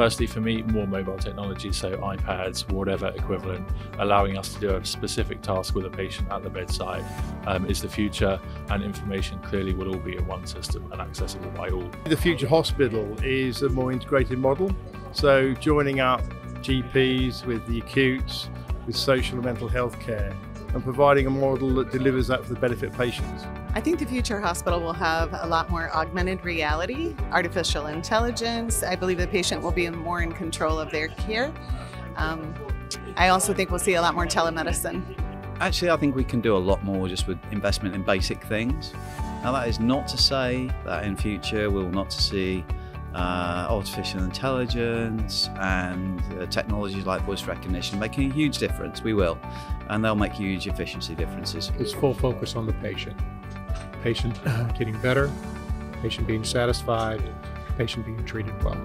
Firstly, for me, more mobile technology, so iPads, whatever equivalent, allowing us to do a specific task with a patient at the bedside um, is the future, and information clearly will all be in one system and accessible by all. The future hospital is a more integrated model, so joining up GPs with the acutes, with social and mental health care, and providing a model that delivers that for the benefit of patients. I think the future hospital will have a lot more augmented reality, artificial intelligence. I believe the patient will be more in control of their care. Um, I also think we'll see a lot more telemedicine. Actually, I think we can do a lot more just with investment in basic things. Now, that is not to say that in future we will not see uh, artificial intelligence and uh, technologies like voice recognition making a huge difference. We will, and they'll make huge efficiency differences. It's full focus on the patient. Patient getting better, patient being satisfied, patient being treated well.